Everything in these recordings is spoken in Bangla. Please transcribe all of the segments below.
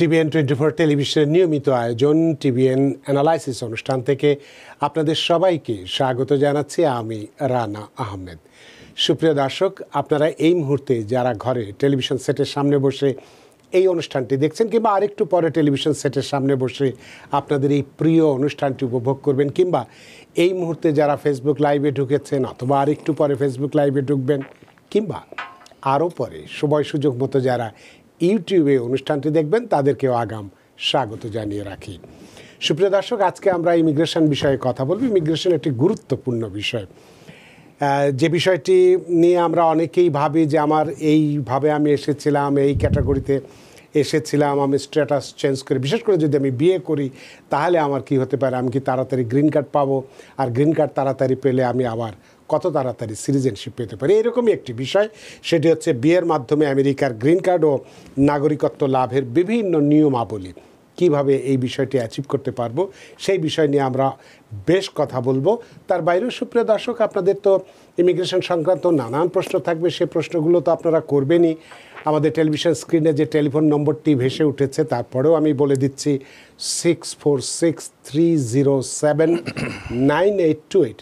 টিভিএন টোয়েন্টি ফোর টেলিভিশনের নিয়মিত আয়োজন, টিভিএন অ্যানালাইসিস অনুষ্ঠান থেকে আপনাদের সবাইকে স্বাগত জানাচ্ছি আমি রানা আহমেদ। সুপ্রিয় দর্শক, আপনারা এই মুহূর্তে যারা ঘরে টেলিভিশন সেটের সামনে বসে এই অনুষ্ঠানটি দেখছেন কিংবা আরেকটু পরে টেলিভিশন সেটের সামনে বসে আপনাদের এই প্রিয় অনুষ্ঠানটি উপভোগ করবেন কিংবা এই মুহূর্তে যারা ফেসবুক লাইভে ঢুকেছেন অথবা আরেকটু পরে ফেসবুক লাইভে ঢুকবেন কিংবা আরও পরে সময় সুযোগ মতো যারা ইউটিউবে অনুষ্ঠানটি দেখবেন, তাদেরকেও আগাম স্বাগত জানিয়ে রাখি। সুপ্রিয় দর্শক, আজকে আমরা ইমিগ্রেশন বিষয়ে কথা বলব। ইমিগ্রেশন একটি গুরুত্বপূর্ণ বিষয়। যে বিষয়টি নিয়ে আমরা অনেকেই ভাবি যে আমার এইভাবে আমি এসেছিলাম, এই ক্যাটাগরিতে এসেছিলাম, আমি স্ট্যাটাস চেঞ্জ করে, বিশেষ করে যদি আমি বিয়ে করি, তাহলে আমার কি হতে পারে? আমি কি তাড়াতাড়ি গ্রিন কার্ড পাবো? আর গ্রিন কার্ড তাড়াতাড়ি পেলে আমি আবার কত তাড়াতাড়ি সিটিজেনশিপ পেতে পারি। এরকমই একটি বিষয়। সেটি হচ্ছে বিয়ের মাধ্যমে আমেরিকার গ্রিন কার্ড ও নাগরিকত্ব লাভের বিভিন্ন নিয়মাবলী। কীভাবে এই বিষয়টি অ্যাচিভ করতে পারব, সেই বিষয় নিয়ে আমরা বেশ কথা বলব। তার বাইরেও সুপ্রিয় দর্শক, আপনাদের তো ইমিগ্রেশন সংক্রান্ত নানান প্রশ্ন থাকবে। সে প্রশ্নগুলো তো আপনারা করবেনই। আমাদের টেলিভিশন স্ক্রিনে যে টেলিফোন নম্বরটি ভেসে উঠেছে, তারপরেও আমি বলে দিচ্ছি six four six three zero seven nine eight two eight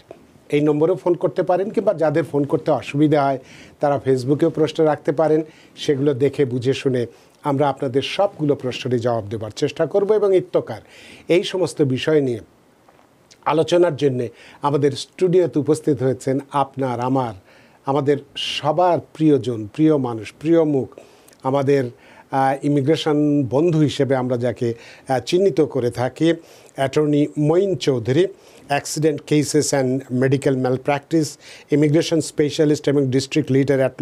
এই নম্বরেও ফোন করতে পারেন কিংবা যাদের ফোন করতে অসুবিধা হয়, তারা ফেসবুকেও প্রশ্ন রাখতে পারেন। সেগুলো দেখে, বুঝে, শুনে আমরা আপনাদের সবগুলো প্রশ্নেরই জবাব দেওয়ার চেষ্টা করব এবং ইত্যকার এই সমস্ত বিষয় নিয়ে আলোচনার জন্যে আমাদের স্টুডিওতে উপস্থিত হয়েছেন আপনার, আমার, আমাদের সবার প্রিয়জন, প্রিয় মানুষ, প্রিয় মুখ, আমাদের ইমিগ্রেশন বন্ধু হিসেবে আমরা যাকে চিহ্নিত করে থাকি, attorney Moin Chowdhury. Accident cases and medical malpractice immigration specialist এবং district leader at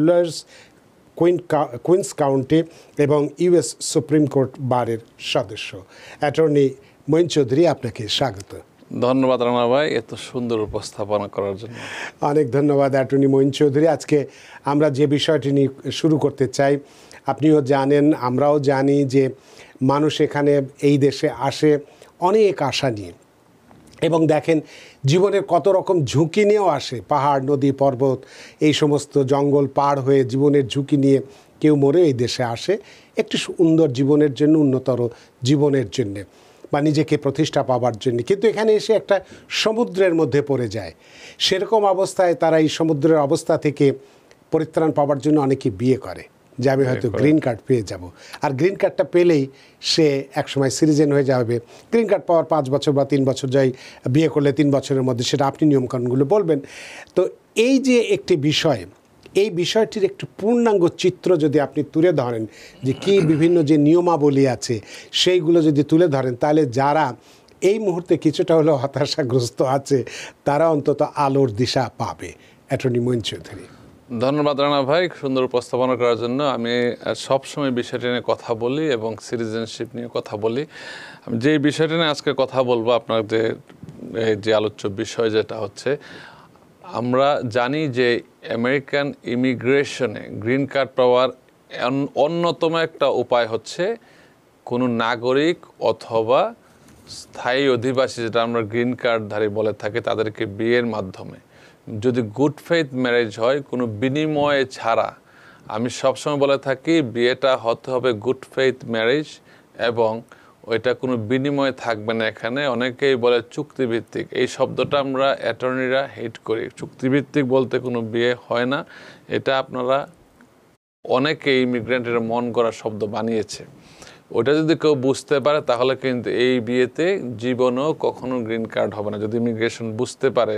queen Queens County এবং ইউএস সুপ্রিম কোর্ট বারের সদস্য। অ্যাটর্নি মঈন চৌধুরী আপনাকে স্বাগত। ধন্যবাদ রানা ভাই এত সুন্দর উপস্থাপনা করার জন্য। অনেক ধন্যবাদ অ্যাটর্নি মঈন চৌধুরী আজকে আমরা যে বিষয়টি নিয়ে শুরু করতে চাই আপনিও জানেন আমরাও জানি যে মানুষ এখানে এই দেশে আসে অনেক আশা নিয়ে। এবং দেখেন জীবনের কত রকম ঝুঁকি নিয়েও আসে, পাহাড়, নদী, পর্বত, এই সমস্ত জঙ্গল পার হয়ে জীবনের ঝুঁকি নিয়ে কেউ মরে এই দেশে আসে। একটি সুন্দর জীবনের জন্য, উন্নতর জীবনের জন্যে বা নিজেকে প্রতিষ্ঠা পাবার জন্য। কিন্তু এখানে এসে একটা সমুদ্রের মধ্যে পড়ে যায়। সেরকম অবস্থায় তারা এই সমুদ্রের অবস্থা থেকে পরিত্রাণ পাওয়ার জন্য অনেকে বিয়ে করে। যে আমি হয়তো গ্রিন কার্ড পেয়ে যাব। আর গ্রিন কার্ডটা পেলেই সে একসময় সিটিজেন হয়ে যাবে। গ্রিন কার্ড পাওয়ার পাঁচ বছর বা তিন বছর যাই বিয়ে করলে তিন বছরের মধ্যে সেটা আপনি নিয়মকানুনগুলো বলবেন। তো এই যে একটি বিষয় এই বিষয়টির একটু পূর্ণাঙ্গ চিত্র যদি আপনি তুলে ধরেন যে কি বিভিন্ন যে নিয়মাবলী আছে সেইগুলো যদি তুলে ধরেন তাহলে যারা এই মুহূর্তে কিছুটা হলেও হতাশাগ্রস্ত আছে তারা অন্তত আলোর দিশা পাবে। অ্যাটর্নি মইন চৌধুরী। ধন্যবাদ রানা ভাই সুন্দর উপস্থাপনা করার জন্য। আমি সবসময় বিষয়টি নিয়ে কথা বলি এবং সিটিজেনশিপ নিয়ে কথা বলি। আমি যে বিষয়টি নিয়ে আজকে কথা বলব, আপনার যে যে আলোচ্য বিষয় যেটা হচ্ছে, আমরা জানি যে আমেরিকান ইমিগ্রেশনে গ্রিন কার্ড পাওয়ার অন্যতম একটা উপায় হচ্ছে কোনো নাগরিক অথবা স্থায়ী অধিবাসী, যেটা আমরা গ্রিন কার্ডধারী বলে থাকি, তাদেরকে বিয়ের মাধ্যমে। যদি গুড ফেথ ম্যারেজ হয়, কোনো বিনিময়ে ছাড়া, আমি সবসময় বলে থাকি, বিয়েটা হতে হবে গুড ফেথ ম্যারেজ এবং ওইটা কোনো বিনিময়ে থাকবে না এখানে। অনেকেই বলে চুক্তিভিত্তিক। এই শব্দটা আমরা অ্যাটর্নিরা হেট করি। চুক্তিভিত্তিক বলতে কোনো বিয়ে হয় না। এটা আপনারা অনেকে ইমিগ্রেন্টের মন করা শব্দ বানিয়েছে। ওটা যদি কেউ বুঝতে পারে, তাহলে কিন্তু এই বিয়েতে জীবনও কখনো গ্রিন কার্ড হবে না। যদি ইমিগ্রেশন বুঝতে পারে,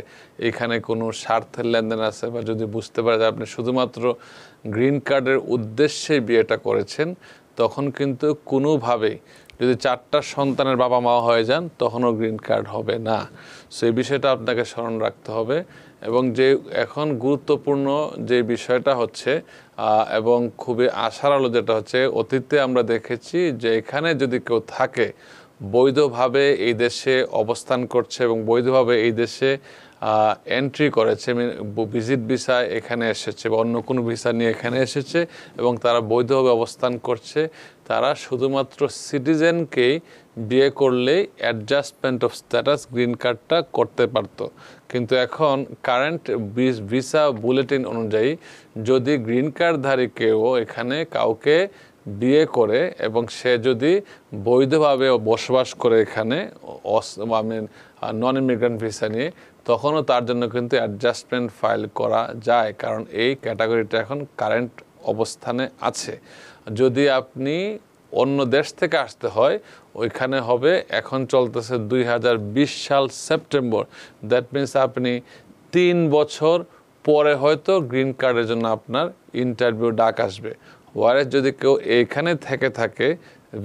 এখানে কোনো স্বার্থের লেনদেন আছে বা যদি বুঝতে পারে যে আপনি শুধুমাত্র গ্রিন কার্ডের উদ্দেশ্যে বিয়েটা করেছেন, তখন কিন্তু কোনোভাবেই যদি চারটা সন্তানের বাবা মা হয়ে যান, তখনও গ্রিন কার্ড হবে না। সো এই বিষয়টা আপনাকে স্মরণ রাখতে হবে। এবং যে এখন গুরুত্বপূর্ণ যে বিষয়টা হচ্ছে এবং খুবই আশার আলো যেটা হচ্ছে, অতীতে আমরা দেখেছি যে এখানে যদি কেউ থাকে, বৈধভাবে এই দেশে অবস্থান করছে এবং বৈধভাবে এই দেশে এন্ট্রি করেছে ভিজিট ভিসা এখানে এসেছে বা অন্য কোনো ভিসা নিয়ে এখানে এসেছে এবং তারা বৈধভাবে অবস্থান করছে। তারা শুধুমাত্র সিটিজেনকেই বিয়ে করলেই অ্যাডজাস্টমেন্ট অফ স্ট্যাটাস গ্রিন কার্ডটা করতে পারতো। কিন্তু এখন কারেন্ট ভিসা বুলেটিন অনুযায়ী যদি গ্রিন কার্ডধারী কেউ এখানে কাউকে বিয়ে করে এবং সে যদি বৈধভাবে বসবাস করে এখানে আমি নন ইমিগ্রেন্ট ভিসা নিয়ে তখনও তার জন্য কিন্তু অ্যাডজাস্টমেন্ট ফাইল করা যায়, কারণ এই ক্যাটাগরিটা এখন কারেন্ট অবস্থানে আছে। যদি আপনি অন্য দেশ থেকে আসতে হয়, ওইখানে হবে, এখন চলতেছে দুই হাজার বিশ সাল সেপ্টেম্বর। দ্যাট মিন্স আপনি তিন বছর পরে হয়তো গ্রিন কার্ডের জন্য আপনার ইন্টারভিউ ডাক আসবে। ওয়ারেস যদি কেউ এইখানে থেকে থাকে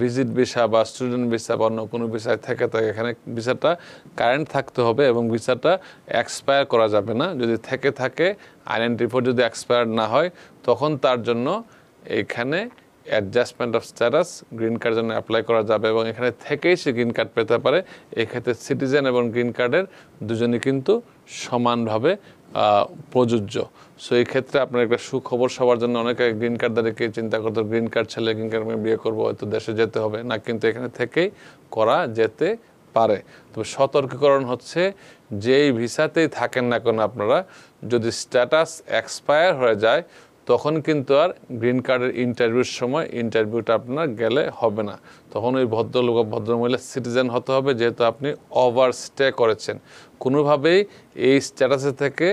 ভিজিট ভিসা বা স্টুডেন্ট ভিসা বা অন্য কোনো ভিসায় থেকে থাকে এখানে ভিসাটা কারেন্ট থাকতে হবে এবং ভিসাটা এক্সপায়ার করা যাবে না। যদি থেকে থাকে আইডেন্টি ফোর যদি এক্সপায়ার না হয়, তখন তার জন্য এখানে adjustment of status green card জন্য অ্যাপ্লাই করা যাবে এবং এখানে থেকেই সে গ্রিন কার্ড পেতে পারে। এক্ষেত্রে সিটিজেন এবং গ্রিন কার্ডের দুজনই কিন্তু সমানভাবে প্রযোজ্য। সো এই ক্ষেত্রে আপনার একটা সুখবর সবার জন্য অনেকে গ্রিন কার্ডদারিকে চিন্তা করতো গ্রিন কার্ড ছেলে গ্রিন কার্ড আমি বিয়ে করব, হয়তো দেশে যেতে হবে। না, কিন্তু এখানে থেকেই করা যেতে পারে। তবে সতর্কীকরণ হচ্ছে, যেই ভিসাতেই থাকেন না কেন আপনারা, যদি স্ট্যাটাস এক্সপায়ার হয়ে যায়, তখন কিন্তু আর গ্রিন কার্ডের ইন্টারভিউর সময় ইন্টারভিউটা আপনার গেলে হবে না। তখন ওই ভদ্রলোক ভদ্রমহিলা সিটিজেন হতে হবে, যেহেতু আপনি ওভার স্টে করেছেন। কোনোভাবেই এই স্ট্যাটাসে থেকে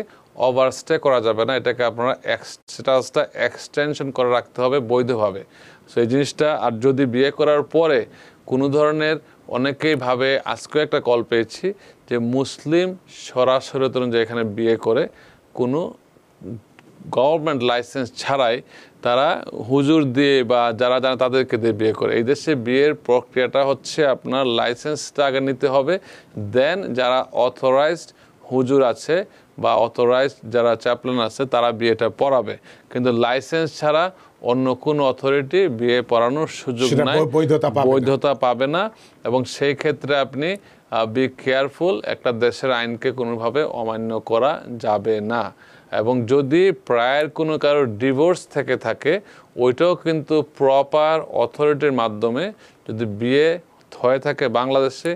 ওভার স্টে করা যাবে না। এটাকে আপনারা স্ট্যাটাসটা এক্সটেনশন করে রাখতে হবে বৈধভাবে। সো এই জিনিসটা, আর যদি বিয়ে করার পরে কোনো ধরনের অনেকেই ভাবে, আজকেও একটা কল পেয়েছি যে মুসলিম সরাসরি যে এখানে বিয়ে করে, কোনো গভর্নমেন্ট লাইসেন্স ছাড়াই তারা হুজুর দিয়ে বা যারা যারা তাদেরকে দিয়ে বিয়ে করে। এই দেশে বিয়ের প্রক্রিয়াটা হচ্ছে আপনার লাইসেন্সটা আগে নিতে হবে দেন যারা অথরাইজড হুজুর আছে বা অথরাইজ যারা চ্যাপলেন আছে তারা বিয়েটা পড়াবে। কিন্তু লাইসেন্স ছাড়া অন্য কোন অথরিটি বিয়ে পড়ানোর সুযোগ নাই বৈধতা পাবে না। এবং সেই ক্ষেত্রে আপনি বি কেয়ারফুল একটা দেশের আইনকে কোনোভাবে অমান্য করা যাবে না। এবং যদি প্রায়ের কোনো কারোর ডিভোর্স থেকে থাকে ওইটাও কিন্তু প্রপার অথরিটির মাধ্যমে যদি বিয়ে হয়ে থাকে বাংলাদেশে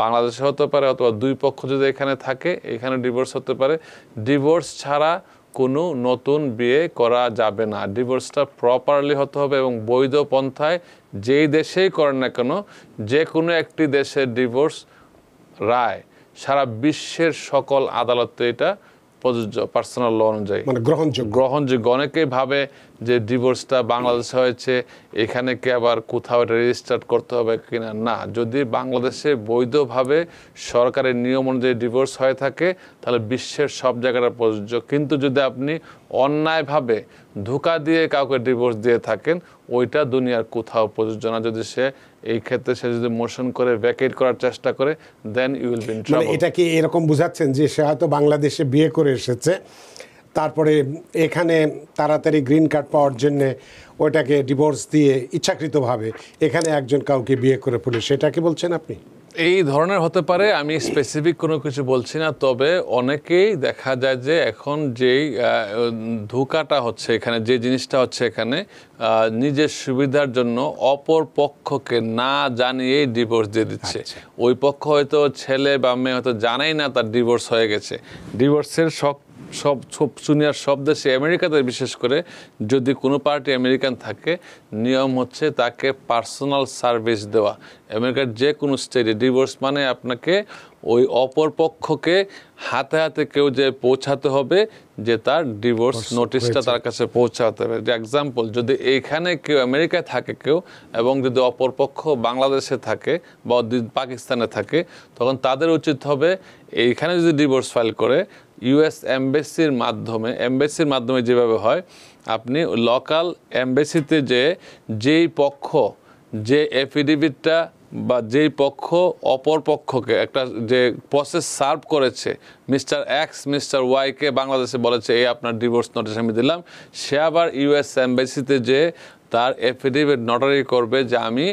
বাংলাদেশে হতে পারে অথবা দুই পক্ষ যদি এখানে থাকে, এখানে ডিভোর্স হতে পারে। ডিভোর্স ছাড়া কোনো নতুন বিয়ে করা যাবে না। ডিভোর্সটা প্রপারলি হতে হবে এবং বৈধ পন্থায় যেই দেশেই করেন না কেন যে কোনো একটি দেশের ডিভোর্স রায় সারা বিশ্বের সকল আদালতে এটা প্রযোজ্য পার্সোনাল ল অনুযায়ী। মানে গ্রহণযোগ্য। গ্রহণযোগ্য। অনেকেই ভাবে যে ডিভোর্সটা বাংলাদেশে হয়েছে এখানে কি আবার কোথাও এটা রেজিস্টার্ড করতে হবে কিনা? না। যদি বাংলাদেশে বৈধভাবে সরকারের নিয়ম অনুযায়ী ডিভোর্স হয়ে থাকে তাহলে বিশ্বের সব জায়গাটা প্রযোজ্য। কিন্তু যদি আপনি অন্যায়ভাবে ধোকা দিয়ে কাউকে ডিভোর্স দিয়ে থাকেন ওইটা দুনিয়ার কোথাও প্রযোজ্য না। যদি সে এই ক্ষেত্রে সে যদি মোশন করে ভ্যাকেট করার চেষ্টা করে দেন ইউ উইল ট্রাবল এটা কি এরকম বুঝাচ্ছেন যে সে হয়তো বাংলাদেশে বিয়ে করে এসেছে তারপরে এখানে তাড়াতাড়ি গ্রিন কার্ড পাওয়ার জন্য ওটাকে ডিভোর্স দিয়ে ইচ্ছাকৃতভাবে এখানে একজন কাউকে বিয়ে করে ফেলে সেটা কি বলছেন আপনি? এই ধরনের হতে পারে আমি স্পেসিফিক কোনো কিছু বলছি না তবে অনেকেই দেখা যায় যে এখন যেই ধোকাটা হচ্ছে এখানে যে জিনিসটা হচ্ছে এখানে নিজের সুবিধার জন্য অপর পক্ষকে না জানিয়েই ডিভোর্স দিয়ে দিচ্ছে আচ্ছা। ওই পক্ষ হয়তো ছেলে বা মেয়ে হয়তো জানাই না তার ডিভোর্স হয়ে গেছে ডিভোর্সের শখ সব দুনিয়ার সব দেশে আমেরিকাতে বিশেষ করে যদি কোনো পার্টি আমেরিকান থাকে নিয়ম হচ্ছে তাকে পার্সোনাল সার্ভিস দেওয়া। আমেরিকার যে কোনো স্টেটে ডিভোর্স মানে আপনাকে ওই অপর পক্ষকে হাতে হাতে কেউ যে পৌঁছাতে হবে যে তার ডিভোর্স নোটিশটা তার কাছে পৌঁছাতে হবে। যে এক্সাম্পল যদি এইখানে কেউ আমেরিকায় থাকে কেউ এবং যদি অপর পক্ষ বাংলাদেশে থাকে বা পাকিস্তানে থাকে তখন তাদের উচিত হবে এইখানে যদি ডিভোর্স ফাইল করে ইউএস এমবেসির মাধ্যমে এমবেসির মাধ্যমে যেভাবে হয়, আপনি লোকাল এমবেসিতে যে, যেই পক্ষ, যে এফিডেভিটটা বা যেই পক্ষ অপর পক্ষকে একটা যে প্রসেস সার্ভ করেছে মিস্টার এক্স, মিস্টার ওয়াইকে বাংলাদেশে বলেছে, এই আপনার ডিভোর্স নোটিশ আমি দিলাম। সে আবার ইউএস এম্বাসিতে যে তার এফিডেভিট নটারি করবে যে আমি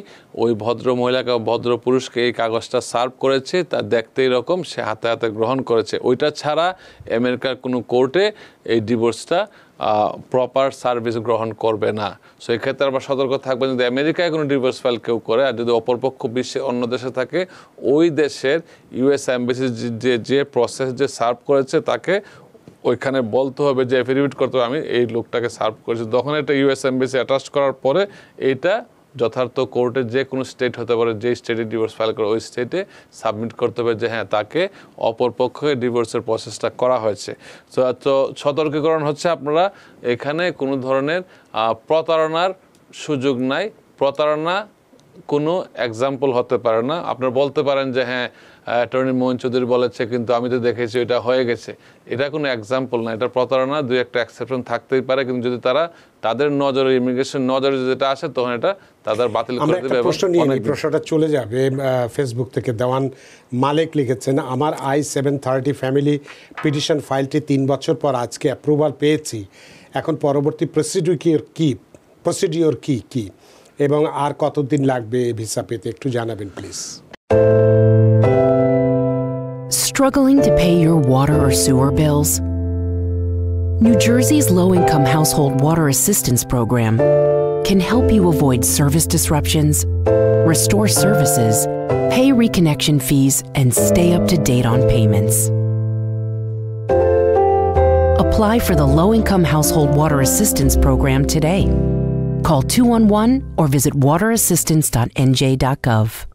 ওই ভদ্র মহিলাকে, ভদ্র পুরুষকে এই কাগজটা সার্ভ করেছি, তা দেখতে রকম সে হাতে হাতে গ্রহণ করেছে। ওইটা ছাড়া আমেরিকার কোনো কোর্টে এই ডিভোর্সটা প্রপার সার্ভিস গ্রহণ করবে না। সো এক্ষেত্রে আবার সতর্ক থাকবেন, যদি আমেরিকায় কোনো ডিভোর্স ফাইল কেউ করে, আর যদি অপরপক্ষ বিশ্বে অন্য দেশে থাকে, ওই দেশের ইউএস অ্যাম্বাসি যে যে প্রসেস যে সার্ভ করেছে তাকে ওইখানে বলতে হবে যে এফিডেভিট করতে হবে, আমি এই লোকটাকে সার্ভ করেছি। তখন এটা ইউএস এমবিসি অ্যাটাচ করার পরে এইটা যথার্থ কোর্টে যে কোনো স্টেট হতে পারে যে স্টেটে ডিভোর্স ফাইল করে, ওই স্টেটে সাবমিট করতে হবে যে হ্যাঁ তাকে অপর পক্ষে ডিভোর্সের প্রসেসটা করা হয়েছে। তো সতর্কীকরণ হচ্ছে আপনারা, এখানে কোনো ধরনের প্রতারণার সুযোগ নাই। প্রতারণা কোনো এক্সাম্পল হতে পারে না। আপনারা বলতে পারেন যে হ্যাঁ অ্যাটর্নি মোহন চৌধুরী বলেছে কিন্তু আমি তো দেখেছি এটা হয়ে গেছে। এটা কোনো এক্সাম্পল না এটা প্রতারণা দুই একটা এক্সেপশন থাকতেই পারে কিন্তু যদি তারা তাদের নজরে ইমিগ্রেশন নজরে যদি এটা আসে তখন এটা তাদের বাতিল করে দেবে প্রশ্ন নিয়ে প্রশ্নটা চলে যাবে ফেসবুক থেকে। দেওয়ান মালিক লিখেছেন আমার I seven thirty family petition ফাইলটি তিন বছর পর আজকে অ্যাপ্রুভাল পেয়েছি। এখন পরবর্তী প্রসিডিউর কি প্রসিডিওর কি কি? এবং আর কতদিন লাগবে ভিসা পেতে? একটু জানাবেন please Struggling to pay your water or sewer bills? New Jersey's low income household water assistance program can help you avoid service disruptions, restore services, pay reconnection fees, and stay up to date on payments. Apply for the Low Income Household Water Assistance Program today. Call 211 or visit waterassistance.nj.gov.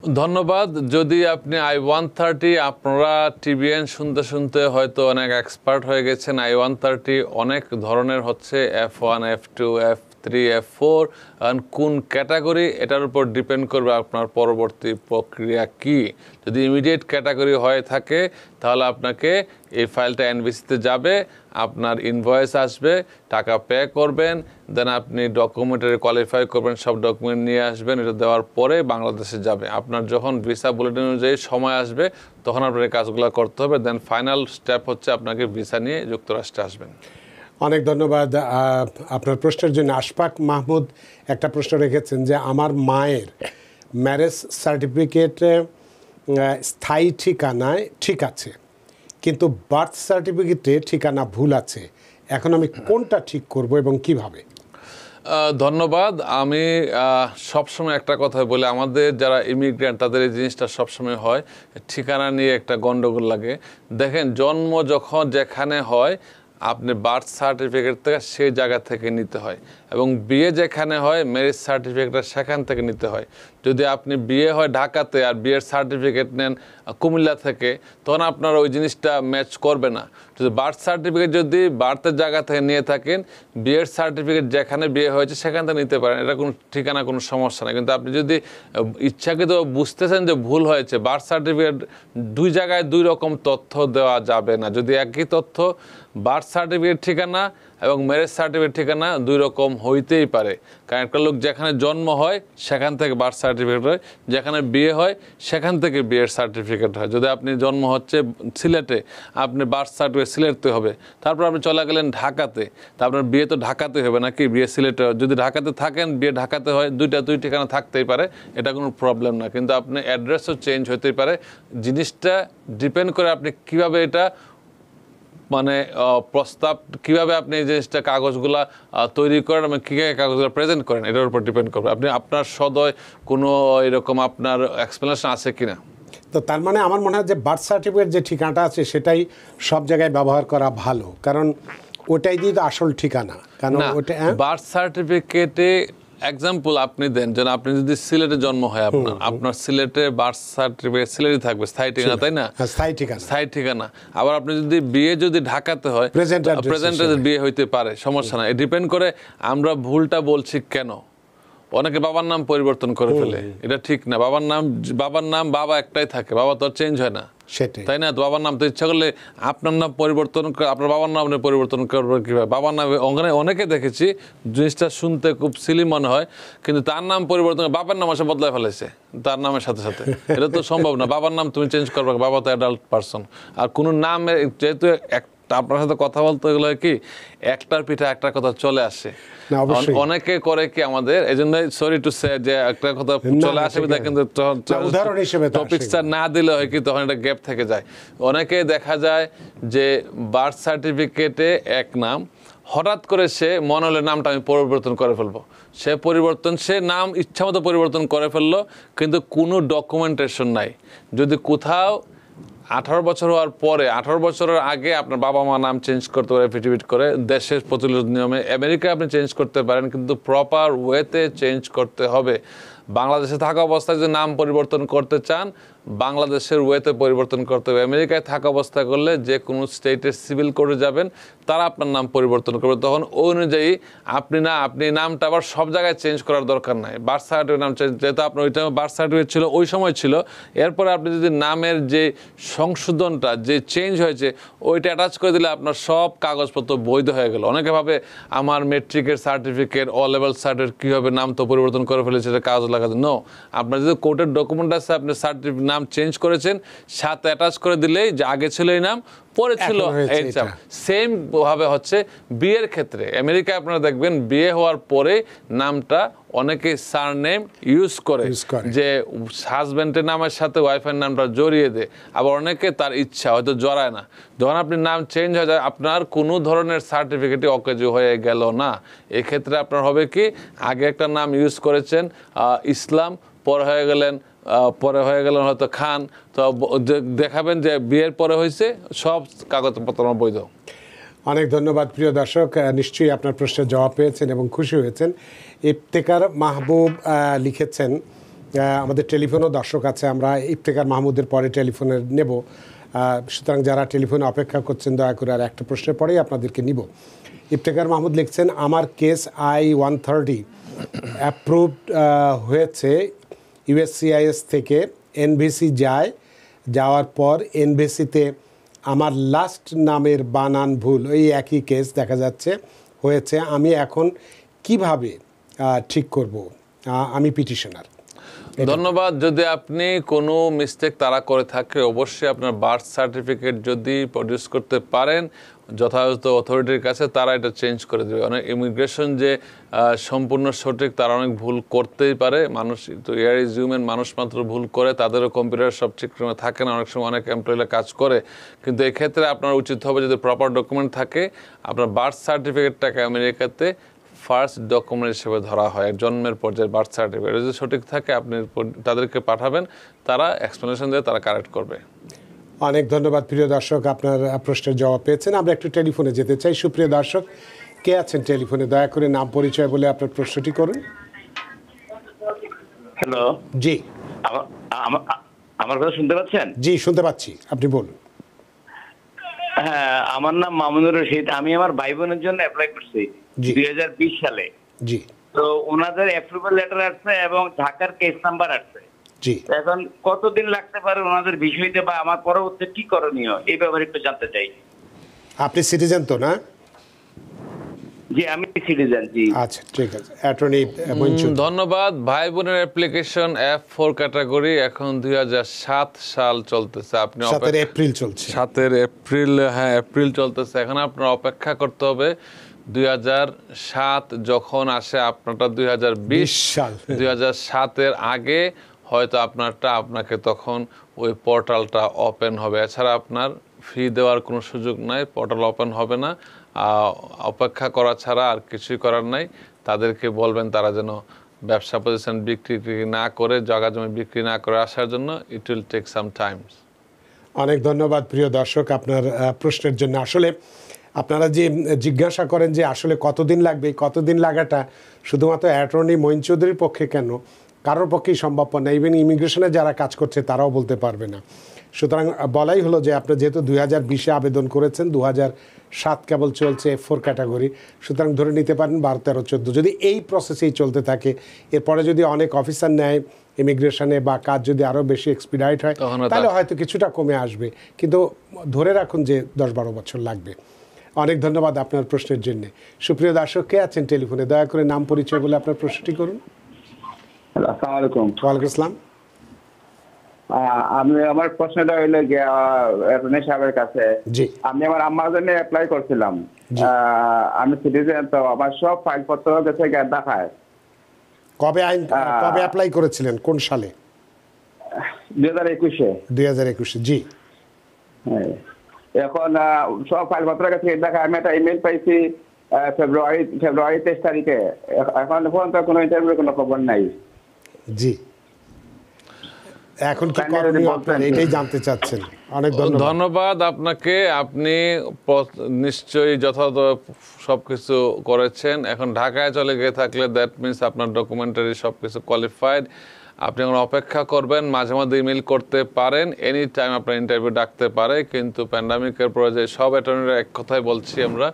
ধন্যবাদ। যদি আপনি আই ওয়ান থার্টি আপনারা টিভিএন শুনতে শুনতে হয়তো অনেক এক্সপার্ট হয়ে গেছেন। আই ওয়ান থার্টি অনেক ধরনের হচ্ছে F one F two F three F four কোন ক্যাটাগরি এটার উপর ডিপেন্ড করবে আপনার পরবর্তী প্রক্রিয়া কি। যদি ইমিডিয়েট ক্যাটাগরি হয়ে থাকে, তাহলে আপনাকে এই ফাইলটা এনবিসিতে যাবে, আপনার ইনভয়েস আসবে, টাকা পে করবেন দেন আপনি ডকুমেন্টারি কোয়ালিফাই করবেন, সব ডকুমেন্ট নিয়ে আসবেন, এটা দেওয়ার পরে বাংলাদেশে যাবে। আপনার যখন ভিসা বুলেটিন অনুযায়ী সময় আসবে, তখন আপনার এই কাজগুলো করতে হবে দেন ফাইনাল স্টেপ হচ্ছে আপনাকে ভিসা নিয়ে যুক্তরাষ্ট্রে আসবেন। অনেক ধন্যবাদ আপনার প্রশ্নের জন্য। আশফাক মাহমুদ একটা প্রশ্ন রেখেছেন যে, আমার মায়ের ম্যারেজ সার্টিফিকেট স্থায়ী ঠিকানায় ঠিক আছে, কিন্তু বার্থ সার্টিফিকেটে ঠিকানা ভুল আছে। এখন আমি কোনটা ঠিক করব এবং কীভাবে? ধন্যবাদ। আমি সবসময় একটা কথা বলি, আমাদের যারা ইমিগ্রেন্ট তাদের এই জিনিসটা সবসময় হয়, ঠিকানা নিয়ে একটা গন্ডগোল লাগে। দেখেন, জন্ম যখন যেখানে হয় আপনি বার্থ সার্টিফিকেট থেকে সেই জায়গা থেকে নিতে হয়। এবং বিয়ে যেখানে হয় ম্যারেজ সার্টিফিকেটটা সেখান থেকে নিতে হয়। যদি আপনি বিয়ে হয় ঢাকাতে আর বিয়ের সার্টিফিকেট নেন কুমিল্লা থেকে, তখন আপনার ওই জিনিসটা ম্যাচ করবে না। যদি বার্থ সার্টিফিকেট যদি বার্থের জায়গা থেকে নিয়ে থাকেন, বিয়ের সার্টিফিকেট যেখানে বিয়ে হয়েছে সেখান থেকে নিতে পারেন। এটা কোনো ঠিকানা, কোনো সমস্যা নেই। কিন্তু আপনি যদি ইচ্ছাকৃত বুঝতেছেন যে ভুল হয়েছে, বার্থ সার্টিফিকেট দুই জায়গায় দুই রকম তথ্য দেওয়া যাবে না। যদি একই তথ্য বার্থ সার্টিফিকেট ঠিকানা এবং ম্যারেজ সার্টিফিকেট ঠিকানা দুই রকম হইতেই পারে। কারণ একটা লোক যেখানে জন্ম হয়, সেখান থেকে বার্থ সার্টিফিকেট হয়। যেখানে বিয়ে হয়, সেখান থেকে বিয়ের সার্টিফিকেট হয়। যদি আপনি জন্ম হচ্ছে সিলেটে, আপনি বার্থ সার্টিফিকেট সিলেটতে হবে। তারপর আপনি চলে গেলেন ঢাকাতে। তা আপনার বিয়ে তো ঢাকাতে হবে নাকি? বিয়ে সিলেটে। যদি ঢাকাতে থাকেন, বিয়ে ঢাকাতে হয়, দুইটা দুই ঠিকানা থাকতেই পারে। এটা কোনো প্রবলেম না। কিন্তু আপনি অ্যাড্রেসও চেঞ্জ হতেই পারে। জিনিসটা ডিপেন্ড করে আপনি কীভাবে এটা মানে প্রস্তাব কীভাবে আপনি এই জিনিসটা কাগজগুলা তৈরি করেন এবং কীভাবে কাগজগুলো প্রেজেন্ট করেন এটার উপর ডিপেন্ড করবে। আপনি আপনার সদয় কোনো এরকম আপনার এক্সপ্লেনেশন আছে কি না তো তার মানে আমার মনে হয় যে বার্থ সার্টিফিকেট যে ঠিকানাটা আছে সেটাই সব জায়গায় ব্যবহার করা ভালো। কারণ ওটাই দিয়ে তো আসল ঠিকানা। কারণ ওটা হ্যাঁ? বার্থ সার্টিফিকেটে এক্সাম্পল আপনি দেন যেন আপনি যদি সিলেটে জন্ম হয় আপনার আপনার সিলেটে বার্থ সার্টিফিকেট সিলেটে থাকবে স্থায়ী ঠিকানা তাই না? হ্যাঁ, স্থায়ী ঠিকানা। স্থায়ী ঠিকানা। আবার আপনি যদি বিয়ে যদি ঢাকাতে হয় প্রেজেন্ট। বিয়ে হইতে পারে সমস্যা নাই। ডিপেন্ড করে আমরা ভুলটা বলছি কেন? অনেকে বাবার নাম পরিবর্তন করে ফেলে। এটা ঠিক না। বাবার নাম বাবার নাম বাবা একটাই থাকে। বাবা তো চেঞ্জ হয় না। সেটাই। তাই না? তো বাবার নাম তো ইচ্ছা করলে আপনার নাম পরিবর্তন আপনার বাবার নাম পরিবর্তন করবেন কীভাবে? বাবার নামে ওখানে অনেকে দেখেছি, জিনিসটা শুনতে খুব সিলি মনে হয়, কিন্তু তার নাম পরিবর্তন বাবার নাম আসে বদলায় ফেলেছে, তার নামের সাথে সাথে। এটা তো সম্ভব না। বাবার নাম তুমি চেঞ্জ করবে, বাবা তো অ্যাডাল্ট পার্সন আর কোনো নামে যেহেতু এক আপনার সাথে কথা বলতে গেলে কি একটার পিঠে একটা কথা চলে আসে। অনেকে করে কি আমাদের এই জন্য সরি টু সে যে একটা কথা চলে আসে। কিন্তু উদাহরণ হিসেবে টপিকসটা না দিলে হয় কি তখন একটা গ্যাপ থেকে যায়। অনেকে দেখা যায় যে বার্থ সার্টিফিকেটে এক নাম হঠাৎ করে সে মনে হলে নামটা আমি পরিবর্তন করে ফেলব। সে পরিবর্তন সে নাম ইচ্ছামতো পরিবর্তন করে ফেলল কিন্তু কোনো ডকুমেন্টেশন নাই। যদি কোথাও আঠারো বছর হওয়ার পরে, আঠারো বছরের আগে আপনার বাবা মা নাম চেঞ্জ করতে পারে এফিডেভিট করে, দেশের প্রচলিত নিয়মে আমেরিকায় আপনি চেঞ্জ করতে পারেন, কিন্তু প্রপার ওয়েতে চেঞ্জ করতে হবে। বাংলাদেশে থাকা অবস্থায় যদি নাম পরিবর্তন করতে চান বাংলাদেশের ওয়েতে পরিবর্তন করতে হবে। আমেরিকায় থাকা অবস্থা করলে যে কোনো স্টেটের সিভিল কোর্টে যাবেন, তারা আপনার নাম পরিবর্তন করবে। তখন ওই অনুযায়ী আপনি না, আপনি নামটা আবার সব জায়গায় চেঞ্জ করার দরকার নাই। বার্থ সার্টিফিকেট নাম চেঞ্জ যেহেতু আপনার ওই টাইমে বার্থ সার্টিফিকেট ছিল, ওই সময় ছিল। এরপরে আপনি যদি নামের যে সংশোধনটা, যে চেঞ্জ হয়েছে, ওইটা অ্যাটাচ করে দিলে আপনার সব কাগজপত্র বৈধ হয়ে গেল। অনেকে ভাবে আমার মেট্রিকের সার্টিফিকেট অ লেভেল সার্টিফিকেট কীভাবে নাম তো পরিবর্তন করে ফেলেছে, এটা কাগজ লাগাতে। নো আপনার যদি কোর্টের ডকুমেন্ট আছে, আপনি সার্টিফিকেট নাম চেঞ্জ করেছেন সাথে অ্যাটাচ করে দিলেই যে আগে ছিল এই নাম পরে ছিল এখন এই নাম সেম ভাবে হচ্ছে বিয়ের ক্ষেত্রে। আমেরিকায় আপনারা দেখবেন বিয়ে হওয়ার পরে নামটা অনেকে সার নেম ইউজ করে। যে হাজব্যান্ডের নামের সাথে ওয়াইফের নামটা জড়িয়ে দেয়। আবার অনেকে তার ইচ্ছা হয়তো জড়ায় না। যখন আপনি নাম চেঞ্জ হয়ে যায় আপনার কোনো ধরনের সার্টিফিকেটই অকেজ হয়ে গেল না। এক্ষেত্রে আপনার হবে কি আগে একটা নাম ইউজ করেছেন ইসলাম পর হয়ে গেলেন পরে হয়ে গেলেন হয়তো খান। তো দেখাবেন যে বিয়ের পরে হয়েছে, সব কাগজপত্র বৈধ। অনেক ধন্যবাদ প্রিয় দর্শক। নিশ্চয়ই আপনার প্রশ্নের জবাব পেয়েছেন এবং খুশি হয়েছেন। ইফতেকার মাহবুব লিখেছেন আমাদের টেলিফোনও দর্শক আছে, আমরা ইফতেকার মাহমুদের পরে টেলিফোনে নেব। সুতরাং যারা টেলিফোনে অপেক্ষা করছেন, দয়া করে আর একটা প্রশ্নের পরেই আপনাদেরকে নিব। ইফতেকার মাহমুদ লিখছেন, আমার case I one thirty approved হয়েছে ইউএসসিআইএস থেকে এনভিসি যায়, যাওয়ার পর এনভিসিতে আমার লাস্ট নামের বানান ভুল, ওই একই কেস দেখা যাচ্ছে, হয়েছে। আমি এখন কীভাবে ঠিক করব? আমি পিটিশনার ধন্যবাদ। যদি আপনি কোনো মিস্টেক তারা করে থাকে, অবশ্যই আপনার বার্থ সার্টিফিকেট যদি প্রডিউস করতে পারেন যথাযথ অথরিটির কাছে তারা এটা চেঞ্জ করে দেবে। অনেক ইমিগ্রেশন যে সম্পূর্ণ সঠিক তারা অনেক ভুল করতেই পারে। মানুষ, তো এয়ার ইজ হিউম্যান মানুষ মাত্র ভুল করে, তাদেরও কম্পিউটার সব ঠিক করে থাকে না। অনেক সময় অনেক এমপ্লয়িরা কাজ করে। কিন্তু এক্ষেত্রে আপনার উচিত হবে যদি প্রপার ডকুমেন্ট থাকে, আপনার বার্থ সার্টিফিকেটটাকে আমেরিকাতে ফার্স্ট ডকুমেন্ট হিসেবে ধরা হয় জন্মের পর্যায়ে বার্থ সার্টিফিকেট যদি সঠিক থাকে, আপনি তাদেরকে পাঠাবেন, তারা এক্সপ্লেনেশন দিয়ে তারা কারেক্ট করবে। অনেক ধন্যবাদ প্রিয় দর্শক আপনার প্রশ্নের জবাব পেয়েছেন। আমরা একটু টেলিফোনে যেতে চাই। সুপ্রিয় দর্শক কে আছেন টেলিফোনে? দয়া করে নাম পরিচয় বলে আপনার প্রশ্নটি করুন। হ্যালো জি। আমার কথা শুনতে পাচ্ছেন? জি শুনতে পাচ্ছি। আপনি বলুন। হ্যাঁ আমার নাম মামুনুর রশিদ। আমি আমার ভাই বোনের জন্য অ্যাপ্লাই করছি দুই হাজার বিশ সালে। জি। তো ওনাদের অ্যাপ্রুভাল লেটার আসছে এবং ঢাকার কেস নাম্বার আসছে। জি। এখন কতদিন লাগতে পারে ওনাদের বিষয়তে বা আমার পরবর্তী কি করণীয়? এই ব্যাপারে একটু জানতে চাই। আপনি সিটিজেন তো না? জি আমি সিটিজেন জি। আচ্ছা ঠিক আছে। অ্যাটর্নি ধন্যবাদ। ভাই বোনের অ্যাপ্লিকেশন এফ ফোর ক্যাটাগরি এখন দুই সাল চলতেছে। আপনি সাতের এপ্রিল চলছে। সাতের এপ্রিল হ্যাঁ এপ্রিল চলতেছে। এখন আপনার অপেক্ষা করতে হবে দুই সাত যখন আসে আপনারটা দুই হাজার বিশ সাল। দুই হাজার সাতের আগে হয়তো আপনারটা আপনাকে তখন ওই পোর্টালটা ওপেন হবে। এছাড়া আপনার ফি দেওয়ার কোনো সুযোগ নাই, পোর্টাল ওপেন হবে না। অপেক্ষা করা ছাড়া আর কিছুই করার নাই। তাদেরকে বলবেন তারা যেন ব্যবসা প্রতিষ্ঠান বিক্রি না করে, জায়গা জমি বিক্রি না করে আসার জন্য it will take some times অনেক ধন্যবাদ প্রিয় দর্শক আপনার প্রশ্নের জন্য। আসলে আপনারা যে জিজ্ঞাসা করেন যে আসলে কতদিন লাগবে কতদিন লাগাটা, শুধুমাত্র অ্যাটর্নি মঈন চৌধুরীর পক্ষে কেন? কারোর পক্ষেই সম্ভব না। ইভেন ইমিগ্রেশনে যারা কাজ করছে তারাও বলতে পারবে না। সুতরাং বলাই হলো যে আপনি যেহেতু দুই হাজার বিশে আবেদন করেছেন দু হাজার সাত কেবল চলছে এফ ফোর ক্যাটাগরি সুতরাং ধরে নিতে পারেন বারো তেরো চোদ্দ। যদি এই প্রসেসেই চলতে থাকে এরপরে যদি অনেক অফিসার নেয় ইমিগ্রেশনে বা কাজ যদি আরও বেশি এক্সপিডাইট হয় তাহলে হয়তো কিছুটা কমে আসবে। কিন্তু ধরে রাখুন যে দশ বারো বছর লাগবে। অনেক ধন্যবাদ আপনার প্রশ্নের জন্য। সুপ্রিয় দর্শক কে আছেন টেলিফোনে? দয়া করে নাম পরিচয় বলে আপনার প্রশ্নটি করুন। আসসালামু আলাইকুম। ওয়ালাইকুম আসসালাম। আমি আমার প্রশ্নটা হইল গিয়ে সাহেবের কাছে। আমি আমার আম্মার জন্য অ্যাপ্লাই করছিলাম। আমি সিটিজেন তো আমার সব ফাইলপত্র গেছে দেখায়। কবে আইন কবে অ্যাপ্লাই করেছিলেন? কোন সালে? দুই হাজার একুশে। দুই হাজার একুশে জি। হ্যাঁ। এখন সব ফাইলপত্র গেছে আমি একটা ইমেল পাইছি ফেব্রুয়ারি ফেব্রুয়ারি তেইশ তারিখে। এখ- এখন পর্যন্ত কোনো ইন্টারভিউ কোনো খবর নাই। জি। এখন কি করণীয় আপনার এটাই জানতে চাচ্ছেন। অনেক ধন্যবাদ। ধন্যবাদ আপনাকে। আপনি নিশ্চয়ই যথাযথ সবকিছু করেছেন। এখন ঢাকায় চলে গিয়ে থাকলে দ্যাট মিনস আপনার ডকুমেন্টারি সব কিছু কোয়ালিফাইড আপনি এখন অপেক্ষা করবেন, মাঝে মাঝে ইমেল করতে পারেন এনি টাইম আপনার ইন্টারভিউ ডাকতে পারে, কিন্তু প্যান্ডামিকের পরে যে সব অ্যাটর্নিরা এক কথাই বলছি আমরা,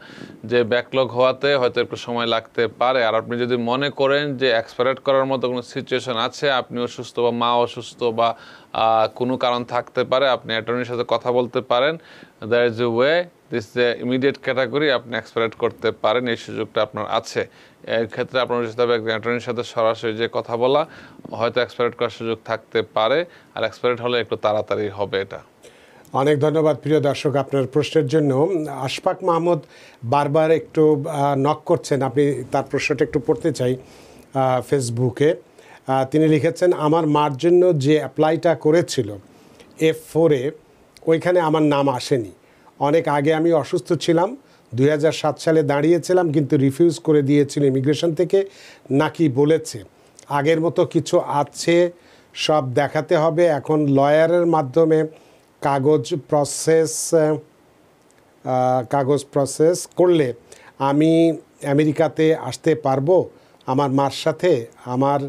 যে ব্যাকলগ হওয়াতে হয়তো একটু সময় লাগতে পারে। আর আপনি যদি মনে করেন যে এক্সপারেট করার মতো কোনো সিচুয়েশন আছে আপনি অসুস্থ বা মা অসুস্থ বা কোনো কারণ থাকতে পারে, আপনি অ্যাটর্নির সাথে কথা বলতে পারেন। There is a way this immediate category আপনি এক্সপায়ারেট করতে পারেন, এই সুযোগটা আপনার আছে। এর ক্ষেত্রে আপনার উচিত হবে একজন অ্যাটর্নির সাথে সরাসরি যে কথা বলা, হয়তো এক্সপায়ারেট করার সুযোগ থাকতে পারে, আর এক্সপায়ারেট হলে একটু তাড়াতাড়ি হবে এটা। অনেক ধন্যবাদ প্রিয় দর্শক আপনার প্রশ্নের জন্য। আশফাক মাহমুদ বারবার একটু নক করছেন, আপনি তার প্রশ্নটা একটু পড়তে চাই ফেসবুকে তিনি লিখেছেন, আমার মার জন্য যে অ্যাপ্লাইটা করেছিল, এফ ফোরে ওইখানে আমার নাম আসেনি। অনেক আগে আমি অসুস্থ ছিলাম দু হাজার সাত সালে দাঁড়িয়েছিলাম, কিন্তু রিফিউজ করে দিয়েছিল ইমিগ্রেশন থেকে, নাকি বলেছে, আগের মতো কিছু আছে, সব দেখাতে হবে। এখন লয়ারের মাধ্যমে কাগজ প্রসেস কাগজ প্রসেস করলে আমি আমেরিকাতে আসতে পারব, আমার মার সাথে, আমার